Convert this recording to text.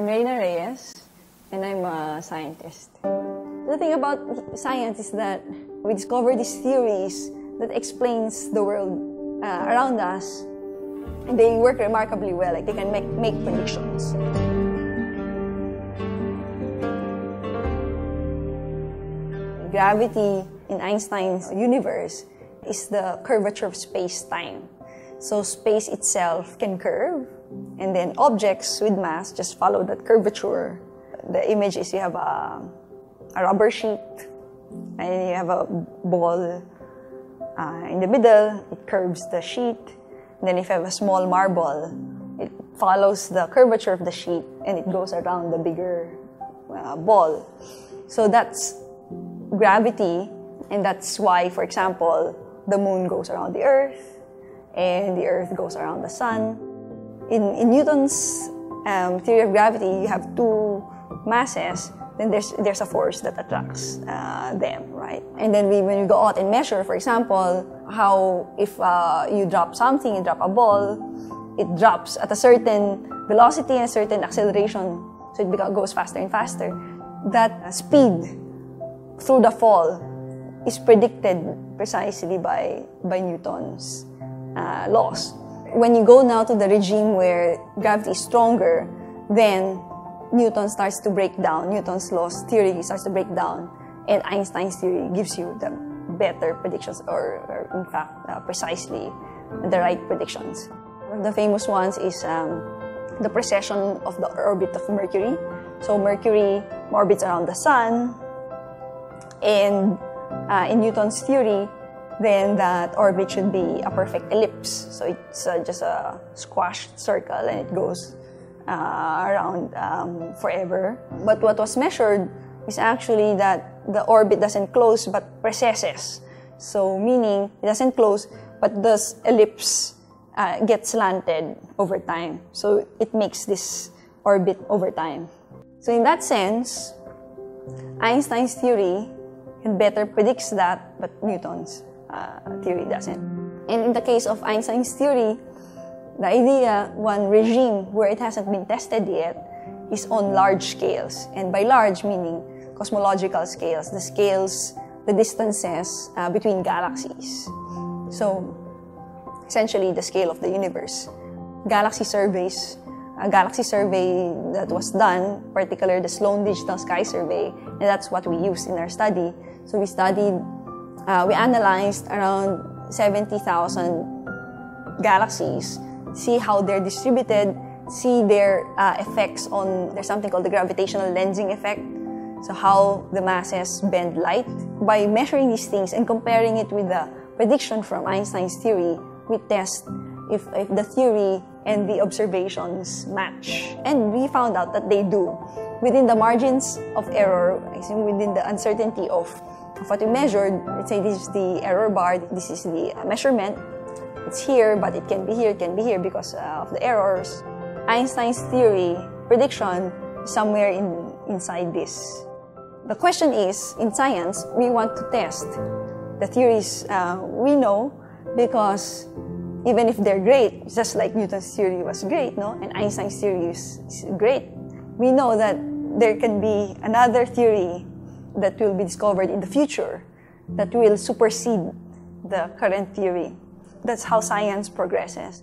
I'm Reina Reyes, and I'm a scientist. The thing about science is that we discover these theories that explains the world uh, around us, and they work remarkably well. Like they can make, make predictions. Gravity in Einstein's universe is the curvature of space-time. So space itself can curve, and then objects with mass just follow that curvature. The image is you have a, a rubber sheet, and you have a ball uh, in the middle, it curves the sheet. And then if you have a small marble, it follows the curvature of the sheet and it goes around the bigger uh, ball. So that's gravity, and that's why, for example, the moon goes around the earth and the earth goes around the sun. In, in Newton's um, theory of gravity, you have two masses, then there's, there's a force that attracts uh, them, right? And then we, when we go out and measure, for example, how if uh, you drop something, you drop a ball, it drops at a certain velocity and a certain acceleration, so it goes faster and faster. That speed through the fall is predicted precisely by, by Newton's uh, laws. When you go now to the regime where gravity is stronger, then Newton starts to break down, Newton's laws theory starts to break down, and Einstein's theory gives you the better predictions, or, or in fact, uh, precisely the right predictions. One of the famous ones is um, the precession of the orbit of Mercury. So Mercury orbits around the Sun, and uh, in Newton's theory, then that orbit should be a perfect ellipse. So it's uh, just a squashed circle and it goes uh, around um, forever. But what was measured is actually that the orbit doesn't close but precesses. So meaning it doesn't close, but this ellipse uh, gets slanted over time. So it makes this orbit over time. So in that sense, Einstein's theory can better predicts that, but Newton's uh, theory doesn't. And in the case of Einstein's theory, the idea, one regime where it hasn't been tested yet, is on large scales. And by large, meaning cosmological scales, the scales, the distances uh, between galaxies. So, essentially, the scale of the universe. Galaxy surveys, a galaxy survey that was done, particularly the Sloan Digital Sky Survey, and that's what we used in our study. So we studied uh, we analyzed around 70,000 galaxies, see how they're distributed, see their uh, effects on, there's something called the gravitational lensing effect, so how the masses bend light. By measuring these things and comparing it with the prediction from Einstein's theory, we test if, if the theory and the observations match. And we found out that they do. Within the margins of error, within the uncertainty of what we measured, let's say this is the error bar, this is the measurement. It's here, but it can be here, it can be here because uh, of the errors. Einstein's theory, prediction, somewhere in, inside this. The question is, in science, we want to test the theories uh, we know because even if they're great, just like Newton's theory was great, no, and Einstein's theory is, is great, we know that there can be another theory that will be discovered in the future that will supersede the current theory. That's how science progresses.